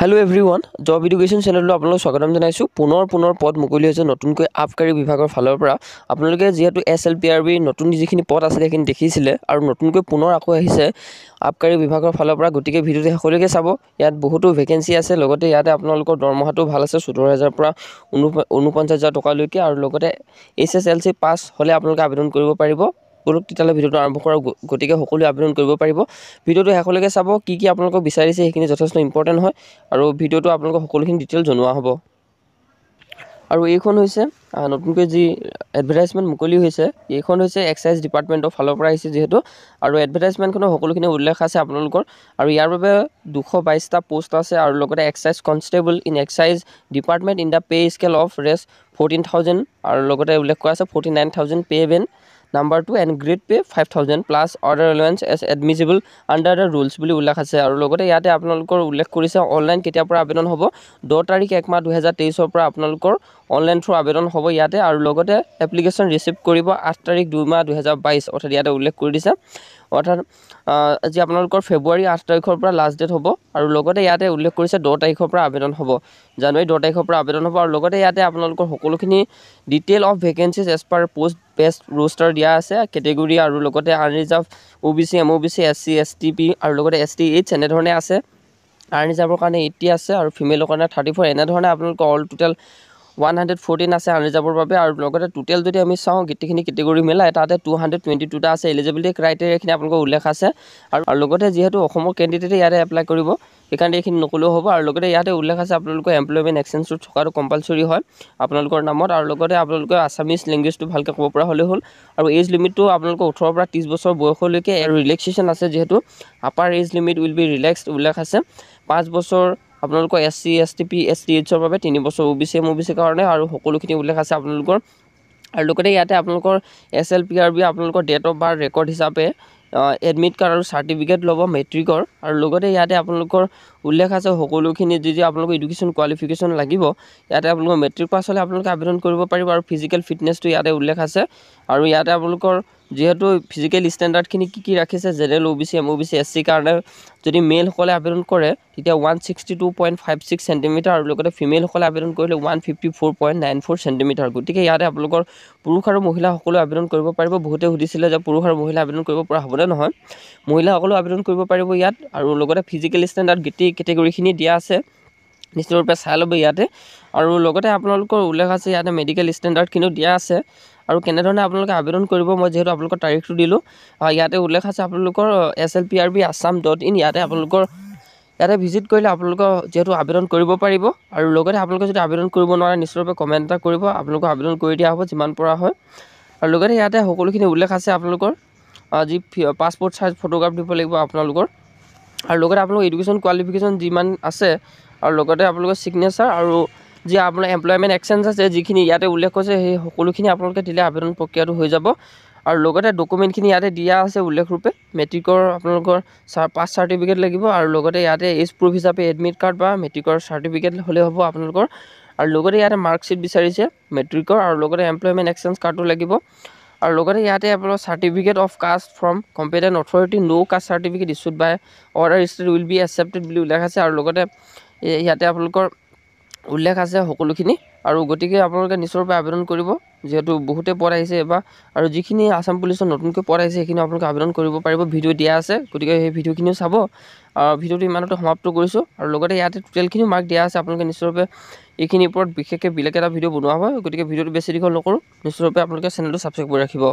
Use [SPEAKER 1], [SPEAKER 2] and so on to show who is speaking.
[SPEAKER 1] Hello everyone job education চেনেললৈ আপোনালোক স্বাগতম জনাইছোঁ। পুনৰ পুনৰ পদ মুকলি হৈছে নতুনকৈ আবকাৰী বিভাগৰ ফালৰ পৰা। আপোনালোকে যিহেতু এছ এল পি আৰ বিৰ নতুন যিখিনি পদ আছিলে সেইখিনি দেখিছিলে আৰু নতুনকৈ পুনৰ আকৌ আহিছে আবকাৰী বিভাগৰ ফালৰ পৰা। গতিকে ভিডিঅ'টো শেষলৈকে চাব। ইয়াত বহুতো ভেকেঞ্চি আছে লগতে ইয়াতে আপোনালোকৰ দৰমহাটো ভাল আছে চৈধ্য হাজাৰৰ পৰা ঊন ঊনপঞ্চাছ হাজাৰ টকালৈকে আৰু লগতে H S L C pass হ'লে আপোনালোকে আবেদন কৰিব পাৰিব। বলক তেতিয়াহ'লে ভিডিঅ'টো আৰম্ভ কৰা গতিকে সকলোৱে আবেদন কৰিব পাৰিব। ভিডিঅ'টো শেষলৈকে চাব কি কি আপোনালোকক বিচাৰিছে সেইখিনি যথেষ্ট ইম্পৰ্টেণ্ট হয় আৰু ভিডিঅ'টো আপোনালোকক সকলোখিনি ডিটেইল জনোৱা হ'ব। আৰু এইখন হৈছে নতুনকৈ যি এডভাৰটাইজমেণ্ট মুকলি হৈছে এইখন হৈছে এক্সাইজ ডিপাৰ্টমেণ্টৰ ফালৰ পৰা আহিছে যিহেতু। আৰু এডভাৰটাইজমেণ্টখনৰ সকলোখিনি উল্লেখ আছে আপোনালোকৰ। আৰু ইয়াৰ বাবে দুশ বাইছটা পোষ্ট আছে আৰু লগতে excise constable in excise department in the pay scale of rest fourteen thousand আৰু লগতে উল্লেখ কৰা আছে forty nine thousand pay' band number two and grade pay' five thousand plus other allowance as admissible under the rules বুলি উল্লেখ আছে। আৰু লগতে ইয়াতে আপোনালোকৰ উল্লেখ কৰিছে অনলাইন কেতিয়াৰ পৰা আবেদন হ'ব? দহ তাৰিখ এক মাহ দুহেজাৰ তেইছৰ পৰা আপোনালোকৰ অনলাইন থ্ৰু আবেদন হ'ব ইয়াতে। আৰু লগতে এপ্লিকেশ্যন ৰিচিভ কৰিব আঠ তাৰিখ দুই মাহ দুহেজাৰ বাইছ অৰ্থাৎ ইয়াতে উল্লেখ কৰি দিছে। অৰ্থাৎ আজি আপোনালোকৰ ফেব্ৰুৱাৰী আঠ তাৰিখৰ পৰা লাষ্ট ডেট হ'ব আৰু লগতে ইয়াতে উল্লেখ কৰিছে দহ তাৰিখৰ পৰা আবেদন হ'ব। জানুৱাৰী দহ তাৰিখৰ পৰা আবেদন হ'ব আৰু লগতে ইয়াতে আপোনালোকৰ সকলোখিনি detail of vacancies as per post based roster দিয়া আছে কেটেগৰী আৰু লগতে unreserved O' B C M O' B C S C S T P আৰু লগতে এছ টি এইচ এনেধৰণে আছে। আনৰিজাৰ্ভৰ কাৰণে এইট্টি আছে আৰু ফিমেলৰ কাৰণে থাৰ্টি ফ'ৰ এনেধৰণে আপোনালোকৰ all total one hundred fourteen আছে আনৰিজাৰ্ভৰ বাবে। আৰু লগতে টোটেল যদি আমি চাওঁ গোটেইখিনি কেটেগৰী মিলাই তাতে টু হাণ্ড্ৰেড টুৱেণ্টি টুটা আছে এলিজিবিলিটি ক্ৰাইটেৰিয়াখিনি আপোনালোকৰ উল্লেখ আছে। আৰু লগতে যিহেতু অসমৰ কেণ্ডিডেটে ইয়াতে এপ্লাই কৰিব সেইকাৰণে এইখিনি নকলেও হ'ব। আৰু লগতে ইয়াতে উল্লেখ আছে আপোনালোকৰ এমপ্লয়মেণ্ট এক্সচেঞ্জটোত থকাটো কম্পালচৰি হয় আপোনালোকৰ নামত। আৰু লগতে আপোনালোকে আছামিজ লেংগুৱেজটো ভালকৈ ক'ব পৰা হ'লেই হ'ল। আৰু এজ লিমিটটো আপোনালোকৰ ওঠৰৰ পৰা ত্ৰিছ বছৰ বয়সলৈকে ৰিলেক্সেশ্যন আছে যিহেতু upper age limit will be relaxed উল্লেখ আছে। পাঁচ বছৰ আপোনালোকৰ S C S T P S T এইচৰ বাবে তিনি বছৰ O' B C M O' B চিৰ কাৰণে আৰু সকলোখিনি উল্লেখ আছে আপোনালোকৰ। আৰু লগতে ইয়াতে আপোনালোকৰ S L P R B আপোনালোকৰ ডেট অফ বাৰ্থ ৰেকৰ্ড হিচাপে এডমিট কাৰ্ড আৰু চাৰ্টিফিকেট ল'ব মেট্ৰিকৰ আৰু লগতে ইয়াতে আপোনালোকৰ উল্লেখ আছে সকলোখিনি যি যি আপোনালোকৰ এডুকেশ্যন কোৱালিফিকেশ্যন লাগিব ইয়াতে আপোনালোকৰ মেট্ৰিক পাছ হ'লে আপোনালোকে আবেদন কৰিব পাৰিব আৰু ফিজিকেল ফিটনেছটো ইয়াতে উল্লেখ আছে। আৰু ইয়াতে আপোনালোকৰ যিহেতু ফিজিকেল ষ্টেণ্ডাৰ্ডখিনি কি কি ৰাখিছে general O' B C M O' B C S চিৰ কাৰণে যদি মেলসকলে আবেদন কৰে তেতিয়া one sixty two point five six centimetre আৰু লগতে ফিমেলসকলে আবেদন কৰিলে one fifty four point nine four centimetre গতিকে ইয়াতে আপোনালোকৰ পুৰুষ আৰু মহিলাসকলেও আবেদন কৰিব পাৰিব। বহুতে সুধিছিলে যে পুৰুষ আৰু মহিলা আবেদন কৰিব পৰা হ'বনে নহয়। মহিলাসকলেও আবেদন কৰিব পাৰিব ইয়াত। আৰু লগতে ফিজিকেল ষ্টেণ্ডাৰ্ড কেটেগৰীখিনি দিয়া আছে। নিশ্চিতৰূপে চাই ল'ব ইয়াতে। আৰু লগতে আপোনালোকৰ উল্লেখ আছে ইয়াতে মেডিকেল ষ্টেণ্ডাৰ্ডখিনিও দিয়া আছে। আৰু কেনেধৰণে আপোনালোকে আবেদন কৰিব মই যিহেতু আপোনালোকৰ তাৰিখটো দিলোঁ ইয়াতে উল্লেখ আছে আপোনালোকৰ S L P R B Assam dot in ইয়াতে আপোনালোকৰ ইয়াতে ভিজিট কৰিলে আপোনালোকৰ যিহেতু আবেদন কৰিব পাৰিব। আৰু লগতে আপোনালোকে যদি আবেদন কৰিব নোৱাৰে নিশ্চিতভাৱে কমেণ্ট এটা কৰিব আপোনালোকক আবেদন কৰি দিয়া হ'ব যিমান পৰা হয়। আৰু লগতে ইয়াতে সকলোখিনি উল্লেখ আছে আপোনালোকৰ যি পাছপৰ্ট চাইজ ফটোগ্ৰাফ দিব লাগিব আপোনালোকৰ। আৰু লগতে আপোনালোকৰ এডুকেশ্যন কোৱালিফিকেশ্যন যিমান আছে আৰু লগতে আপোনালোকৰ ছিগনেচাৰ আৰু যি আপোনাৰ এমপ্লয়মেণ্ট এক্সচেঞ্জ আছে যিখিনি ইয়াতে উল্লেখ কৰিছে সেই সকলোখিনি আপোনালোকে দিলে আবেদন প্ৰক্ৰিয়াটো হৈ যাব। আৰু লগতে ডকুমেণ্টখিনি ইয়াতে দিয়া আছে উল্লেখৰূপে মেট্ৰিকৰ আপোনালোকৰ পাছ চাৰ্টিফিকেট লাগিব আৰু লগতে ইয়াতে এজ প্ৰুফ হিচাপে এডমিট কাৰ্ড বা মেট্ৰিকৰ চাৰ্টিফিকেট হ'লে হ'ব আপোনালোকৰ। আৰু লগতে ইয়াতে মাৰ্কশ্বিট বিচাৰিছে মেট্ৰিকৰ আৰু লগতে এমপ্লয়মেণ্ট এক্সচেঞ্জ কাৰ্ডো লাগিব। আৰু লগতে ইয়াতে আপোনালোকৰ certificate of caste from competent authority no' caste certificate issued by other state will be accepted বুলি উল্লেখ আছে। আৰু লগতে ইয়াতে আপোনালোকৰ উল্লেখ আছে সকলোখিনি। আৰু গতিকে আপোনালোকে নিশ্চয়ৰূপে আবেদন কৰিব যিহেতু বহুতে পদ আহিছে এইবাৰ আৰু যিখিনি আছাম পুলিচৰ নতুনকৈ পদ আহিছে সেইখিনি আপোনালোকে আবেদন কৰিব পাৰিব। ভিডিঅ' দিয়া আছে গতিকে সেই ভিডিঅ'খিনিও চাব। ভিডিঅ'টো ইমানতে সমাপ্ত কৰিছোঁ। আৰু লগতে ইয়াতে টোটেলখিনিও মাৰ্ক দিয়া আছে আপোনালোকে নিশ্চয়ৰূপে এইখিনিৰ ওপৰত বিশেষকৈ বেলেগ এটা ভিডিঅ' বনোৱা হয়। গতিকে ভিডিঅ'টো বেছি দীঘল নকৰোঁ। নিশ্চয়ৰূপে আপোনালোকে চেনেলটো ছাবস্ক্ৰাইব কৰি ৰাখিব।